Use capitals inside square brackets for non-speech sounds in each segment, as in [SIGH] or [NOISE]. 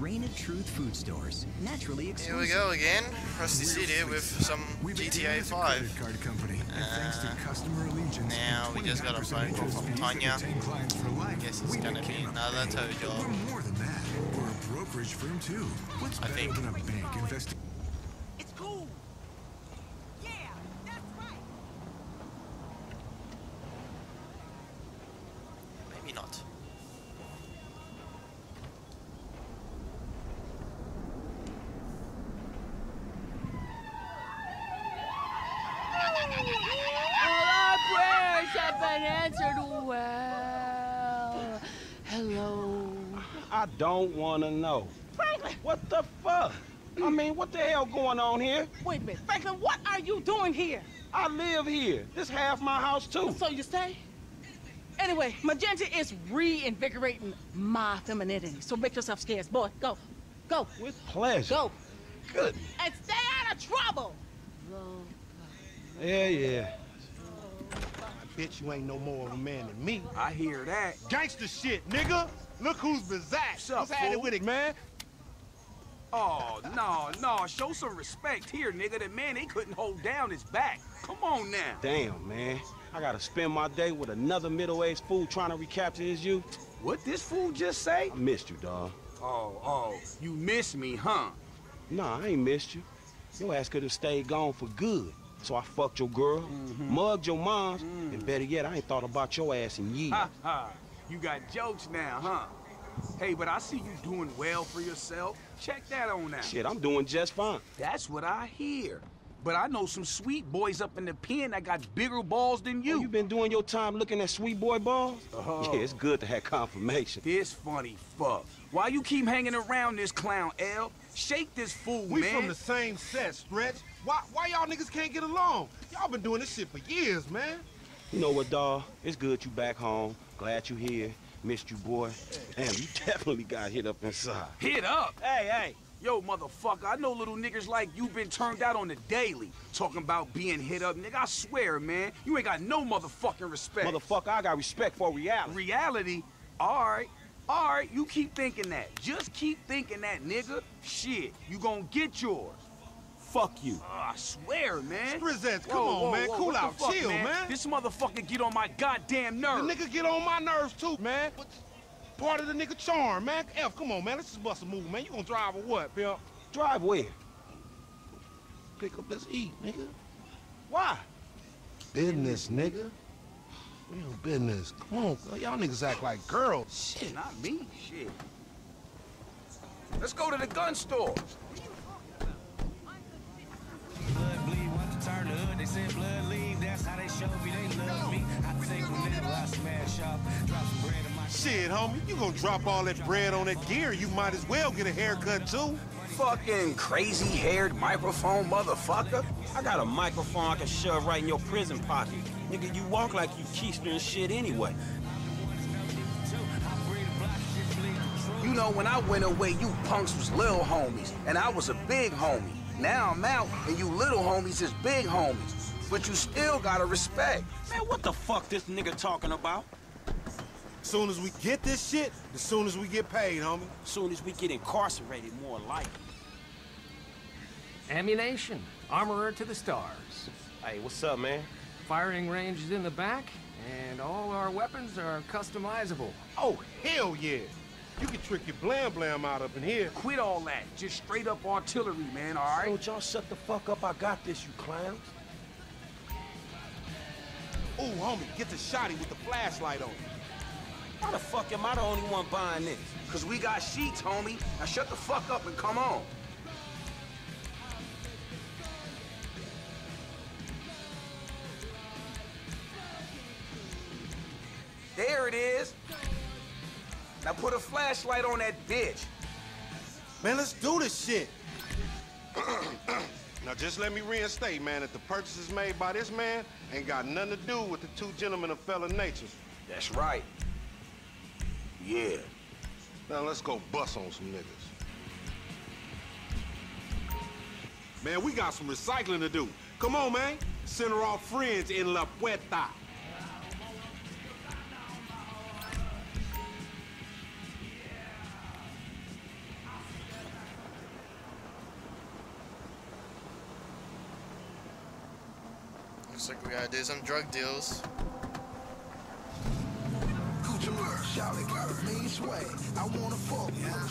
Grain of Truth food stores, naturally Here we go again. Rusty Cid with some We began GTA as a 5. credit card company, and thanks to Uh, customer allegiance, now we just got a phone call from fees Tanya. and 10 clients for life. Guess it's We gonna became be a another tow job. We're more than that. We're a brokerage firm too. What's I better think. than a bank investing? It's cool. Yeah, that's right. Maybe not. I don't want to know. Franklin, What the fuck? I mm. mean, what the hell going on here? wait a minute. Franklin, what are you doing here? I live here. This half my house too. So you say? Anyway, Magenta is reinvigorating my femininity. So make yourself scarce. Boy, go. Go. With pleasure. Go. Good. And stay out of trouble. Yeah, yeah. I bitch, you ain't no more of a man than me. I hear that. Gangster shit, nigga. Look who's bizarre. What's up, with it, man? Oh, no, no. Show some respect here, nigga. That man, they couldn't hold down his back. Come on now. Damn, man. I gotta spend my day with another middle-aged fool trying to recapture his youth. What this fool just say? I missed you, dog. Oh, oh, you miss me, huh? Nah, I ain't missed you. Your ass could have stayed gone for good. So I fucked your girl, mm-hmm. mugged your moms, mm. and better yet, I ain't thought about your ass in years. Ha ha. You got jokes now, huh? Hey, but I see you doing well for yourself. Check that on out. Shit, I'm doing just fine. That's what I hear. But I know some sweet boys up in the pen that got bigger balls than You, you. you been doing your time looking at sweet boy balls? Oh. Yeah, it's good to have confirmation. This funny fuck. Why you keep hanging around this clown, L? Shake this fool, We man. We from the same set, Stretch. Why, why y'all niggas can't get along? Y'all been doing this shit for years, man. You know what, dawg? It's good you back home. Glad you here. Missed you, boy. Damn, you definitely got hit up inside. Hit up. Hey, hey. Yo, motherfucker, I know little niggas like you been turned out on the daily. Talking about being hit up, nigga. I swear, man, you ain't got no motherfucking respect. Motherfucker, I got respect for reality. Reality? Alright. Alright, you keep thinking that. Just keep thinking that, nigga. Shit, you gonna get yours. Fuck you. Oh, I swear, man. Presents, come Whoa, on, whoa, man. whoa, Cool out. fuck, Chill, man. man. This motherfucker get on my goddamn nerves. The nerves. nigga get on my nerves too, man. What's part of the nigga charm, man? F, come on, man. Let's just bust a move, man. You gonna drive or what, pimp? Drive where? Pick up, let's eat, nigga. Why? Business, nigga. Real business. Come on, y'all niggas act like girls. Shit, not me. Shit. Let's go to the gun store. Shit, homie, you gonna drop all that bread on that gear, you might as well get a haircut too. Fucking crazy haired microphone motherfucker. I got a microphone I can shove right in your prison pocket. Nigga, you walk like you keister and shit anyway. You know, when I went away, you punks was little homies, and I was a big homie. Now I'm out, and you little homies is big homies. But you still gotta respect. Man, what the fuck this nigga talking about? Soon as we get this shit, as soon as we get paid, homie. Soon as we get incarcerated, more like. Ammunition. Armorer to the stars. Hey, what's up, man? Firing range is in the back, and all our weapons are customizable. Oh, hell yeah. You can trick your blam blam out up in here. Quit all that. Just straight up artillery, man, alright? Don't y'all shut the fuck up. I got this, you clowns. Ooh, homie, get the shotty with the flashlight on. Why the fuck am I the only one buying this? Cause we got sheets, homie. Now shut the fuck up and come on. There it is. Now put a flashlight on that bitch. Man, let's do this shit. [CLEARS THROAT] now just let me reinstate, man, that the purchases made by this man ain't got nothing to do with the two gentlemen of fellow natures. That's right. Yeah. Now let's go bust on some niggas. Man, we got some recycling to do. Come on, man. Send her off friends in La Puerta. Looks like we gotta do some drug deals.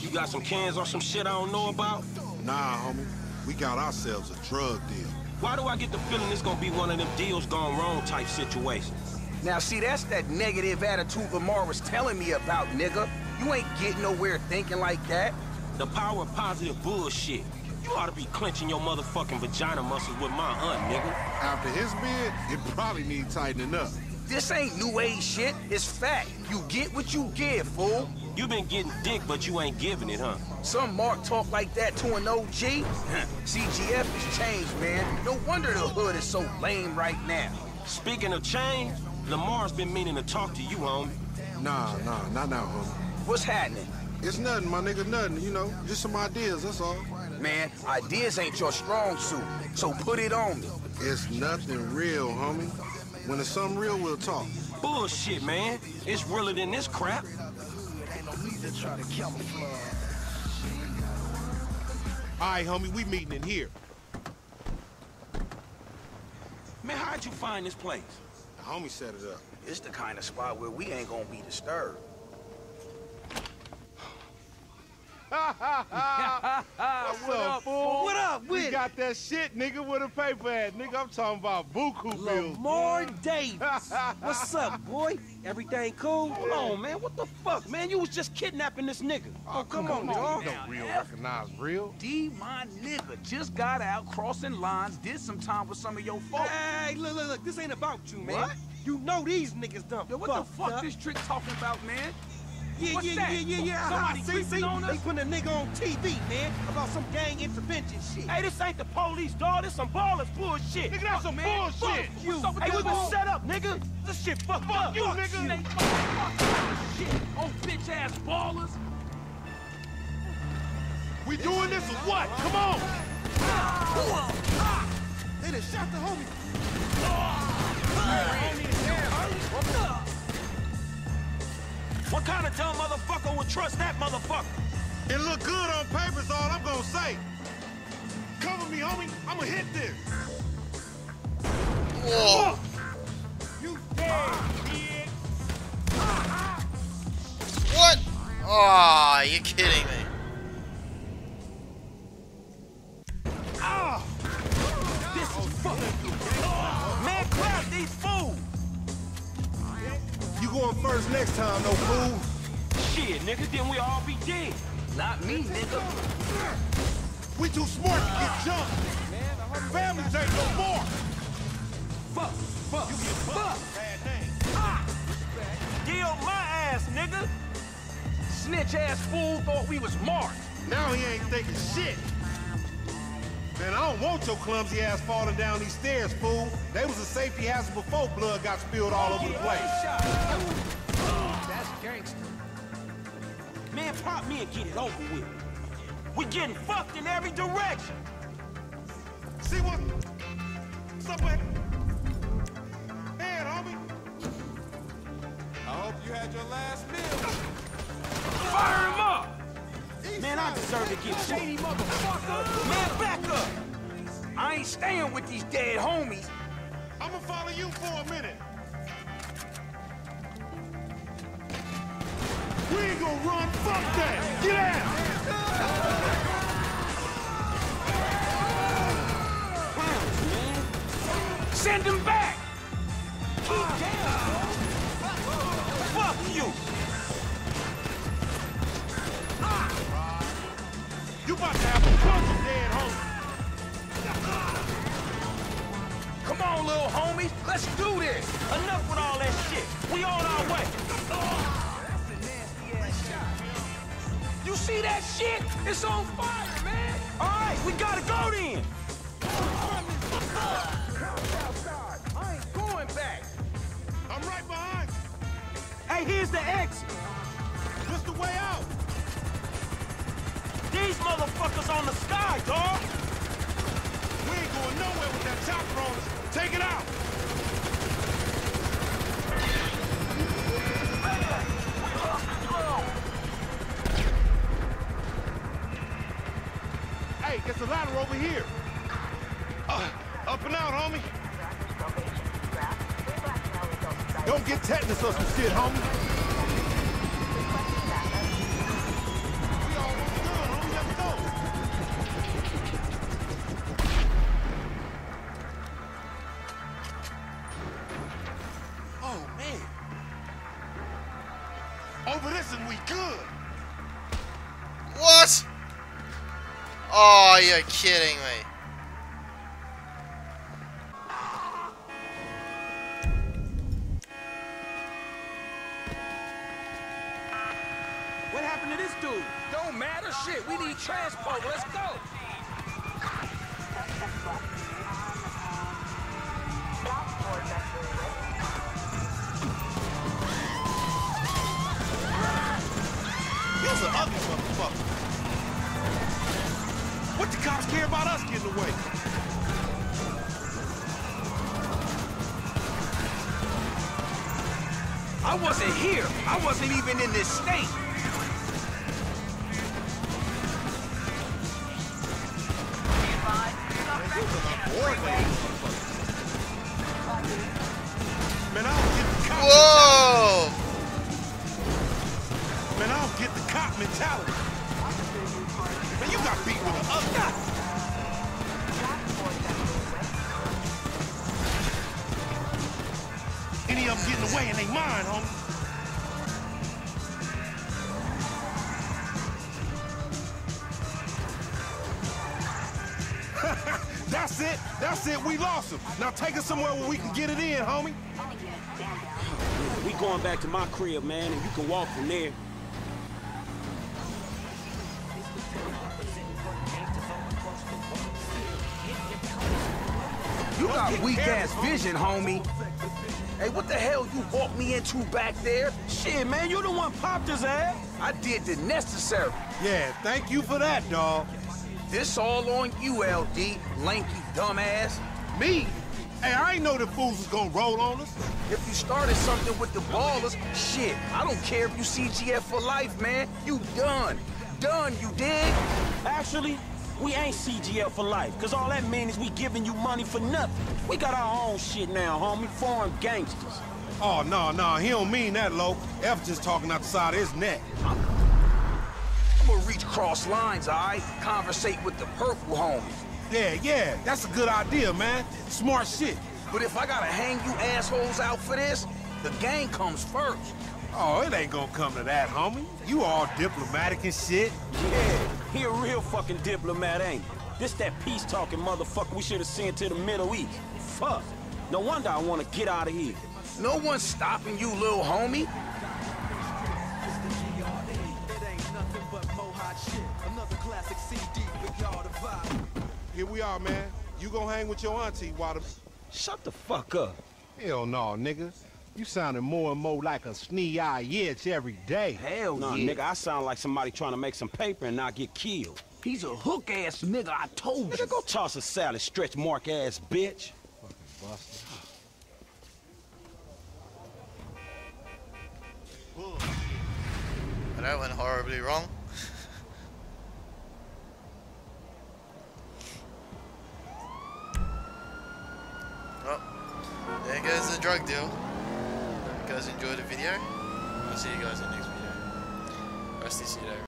You got some cans or some shit I don't know about? Nah, homie. We got ourselves a drug deal. Why do I get the feeling it's gonna be one of them deals gone wrong type situations? Now, see, that's that negative attitude Lamar was telling me about, nigga. You ain't getting nowhere thinking like that. The power of positive bullshit. You ought to be clenching your motherfucking vagina muscles with my aunt, nigga. After his bid, it probably need tightening up. This ain't new age shit. It's fact. You get what you give, fool. You been getting dick, but you ain't giving it, huh? Some Mark talk like that to an OG. [LAUGHS] CGF has changed, man. No wonder the hood is so lame right now. Speaking of change, Lamar's been meaning to talk to you, homie. Nah, nah, not now, homie. What's happening? It's nothing, my nigga, nothing, you know. Just some ideas, that's all. Man, ideas ain't your strong suit, so put it on me. It's nothing real, homie. When it's something real, we'll talk. Bullshit, man. It's realer than this crap. All right, homie, we meeting in here. Man, how'd you find this place? The homie set it up. It's the kind of spot where we ain't gonna be disturbed. [LAUGHS] What's up, fool? What up We with got that shit, nigga, with a paper at. Nigga, I'm talking about buku bills. Lamar Davis? [LAUGHS] What's up, boy? Everything cool? Hold on, man. What the fuck, man? You was just kidnapping this nigga. Oh, oh come, on, dog. You don't real recognize real. D, my nigga, just got out crossing lines, did some time with some of your folks. Hey, look, look, look. This ain't about you, man. What? You know these niggas done Yo, what the fuck up. this trick talking about, man? Yeah, What's yeah, that? yeah, yeah, yeah. Uh-huh. Somebody see, see, on us? They putting a nigga on TV, man, about some gang intervention shit. Hey, this ain't the police, dog. This some Ballas bullshit. Nigga, that's some man. bullshit. Fuck you. What's up with hey, we been set up, nigga. This shit fucked up. you, nigga. Snake fuck shit. Oh, bitch ass Ballas. We doing this or what? Come on. They done shot the homie. What kind of dumb motherfucker would trust that motherfucker? It look good on paper is all I'm gonna say. Cover me, homie. I'ma hit this. Whoa! You dead, kid. What? Aw, you kidding me? Going first next time, no fool. Shit, nigga, then we all be dead. Not me, nigga. We too smart to get jumped. Man, Families ain't no more. Fuck, fuck, You get fucked. Bad name. Ah. Deal my ass, nigga. Snitch ass fool thought we was marked. Now he ain't thinking shit. Man, I don't want your clumsy ass falling down these stairs, fool. They was a safety hazard before blood got spilled all over the place. That's gangster. Man, pop me and get it over with. We getting fucked in every direction. See what? What's up, man? Man, homie. I hope you had your last meal. Fire him up! Man, I deserve to get shady motherfucker. Man, back up. I ain't staying with these dead homies. I'ma follow you for a minute. We ain't gonna run. Fuck that. Get out. Send him back. Fuck. You homies. Let's do this. Enough with all that shit. We on our way. You see that shit? It's on fire, man. All right, we gotta go then. I ain't going back. I'm right behind. Hey, here's the exit. This the way out. These motherfuckers on the sky, dog. We ain't going nowhere with that chopper on us. Take it out. Hey, there's a ladder over here. Uh, up and out, homie. Don't get tetanus or some shit, homie. Oh, you're kidding me. What happened to this dude? Don't matter, shit. We need transport. Let's go. You's an ugly motherfucker. Cops care about us getting away? I wasn't here. I wasn't even in this state. Man, I don't get the cop Whoa! Man, I don't get the cop mentality. Man, you got beat with an guy. Any of them getting away and they mine, homie. [LAUGHS] That's it. That's it. We lost him. Now take us somewhere where we can get it in, homie. We going back to my crib, man, and you can walk from there. You got weak ass vision, homie. Hey, what the hell you walked me into back there? Shit, man, you the one popped his ass. I did the necessary. Yeah, thank you for that, dawg. This all on you, LD, lanky dumbass. Me? Hey, I ain't know the fools was gonna roll on us. If you started something with the Ballas, shit, I don't care if you CGF for life, man. You done. Done, you dig? Actually, we ain't CGF for life, cause all that means is we giving you money for nothing. We got our own shit now, homie. Foreign gangsters. Oh, no, no, he don't mean that, Lo. F just talking out the side of his neck. I'm gonna reach cross lines, all right? Conversate with the purple homies. Yeah, yeah, that's a good idea, man. Smart shit. But if I gotta hang you assholes out for this, the gang comes first. Oh, it ain't gonna come to that, homie. You all diplomatic and shit. Yeah, he a real fucking diplomat, ain't he? This that peace-talking motherfucker we should have sent to the Middle East. Fuck. No wonder I want to get out of here. No one's stopping you, little homie. Here we are, man. You gonna hang with your auntie while. Shut the fuck up. Hell no, nigga. You sounding more and more like a snee-eye itch every day. Hell Nah, yeah. nigga, I sound like somebody trying to make some paper and not get killed. He's a hook-ass nigga, I told you. Nigga, go toss a salad, stretch mark ass bitch. Fucking bust. That went horribly wrong. well, [LAUGHS] oh, there goes the drug deal. Guys enjoyed the video. I'll see you guys in the next video. Rusty, later.